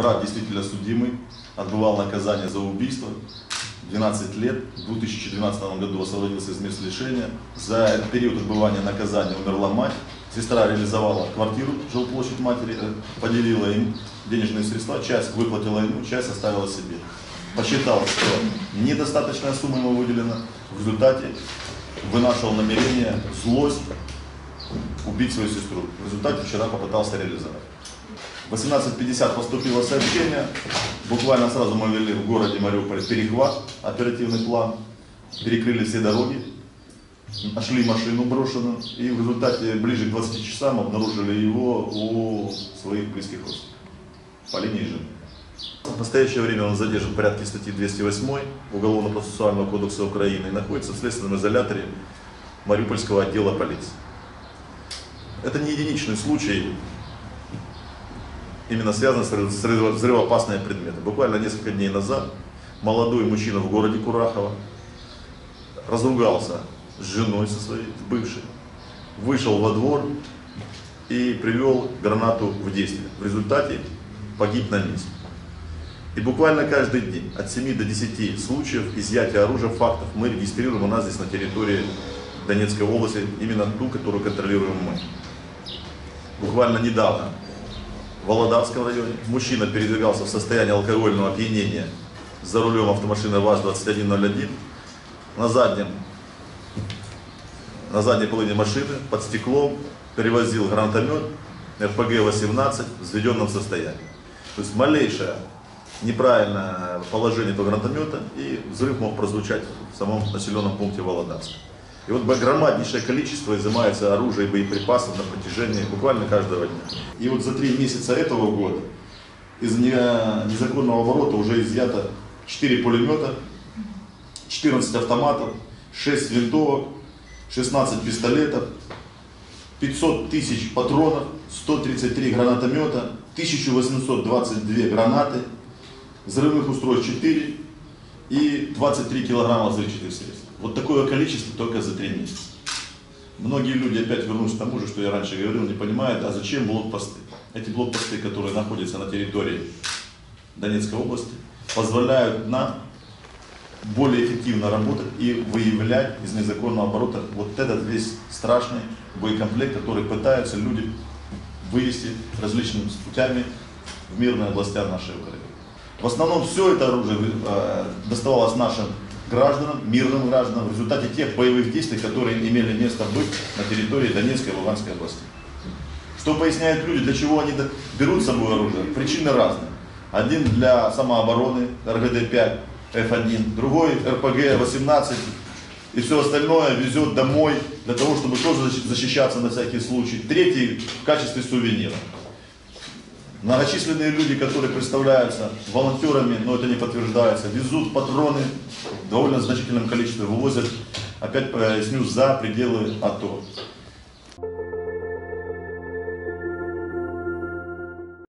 Брат действительно судимый, отбывал наказание за убийство. 12 лет, в 2012 году освободился из мест лишения. За период отбывания наказания умерла мать. Сестра реализовала квартиру, жилплощадь матери, э, поделила им денежные средства, часть выплатила ему, часть оставила себе. Посчитал, что недостаточная сумма ему выделена, в результате вынашивал намерение, злость убить свою сестру. В результате вчера попытался реализовать. В 18.50 поступило сообщение, буквально сразу мы ввели в городе Мариуполь перехват, оперативный план, перекрыли все дороги, нашли машину брошенную. И в результате ближе к 20 часам обнаружили его у своих близких родственников. По линии жены. В настоящее время он задержан в порядке статьи 208 Уголовно-процессуального кодекса Украины и находится в следственном изоляторе Мариупольского отдела полиции. Это не единичный случай, именно связанный с взрывоопасными предметами. Буквально несколько дней назад молодой мужчина в городе Курахово разругался с женой со своей, бывшей, вышел во двор и привел гранату в действие. В результате погиб на месте. И буквально каждый день, от 7 до 10 случаев изъятия оружия, фактов мы регистрируем у нас здесь на территории Донецкой области, именно ту, которую контролируем мы. Буквально недавно в Володарском районе мужчина передвигался в состоянии алкогольного опьянения за рулем автомашины ВАЗ-2101 на заднем на задней половине машины под стеклом перевозил гранатомет РПГ-18 в взведенном состоянии. То есть малейшее неправильное положение этого гранатомета и взрыв мог прозвучать в самом населенном пункте Володарск. И вот громаднейшее количество изымается оружия и боеприпасов на протяжении буквально каждого дня. И вот за три месяца этого года из незаконного оборота уже изъято 4 пулемета, 14 автоматов, 6 винтовок, 16 пистолетов, 500 тысяч патронов, 133 гранатомета, 1822 гранаты, взрывных устройств 4 и 23 килограмма взрывчатых средств. Вот такое количество только за 3 месяца. Многие люди, опять вернусь к тому же, что я раньше говорил, не понимают, а зачем блокпосты. Эти блокпосты, которые находятся на территории Донецкой области, позволяют нам более эффективно работать и выявлять из незаконного оборота вот этот весь страшный боекомплект, который пытаются люди вывести различными путями в мирные области нашей Украины. В основном все это оружие э, доставалось нашим гражданам, мирным гражданам в результате тех боевых действий, которые имели место быть на территории Донецкой и Луганской области. Что поясняют люди, для чего они берут с собой оружие? Причины разные. Один для самообороны, РГД-5, F1, другой РПГ-18 и все остальное везет домой для того, чтобы тоже защищаться на всякий случай. Третий в качестве сувенира. Многочисленные люди, которые представляются волонтерами, но это не подтверждается, везут патроны в довольно значительном количестве, вывозят, опять поясню, за пределы АТО.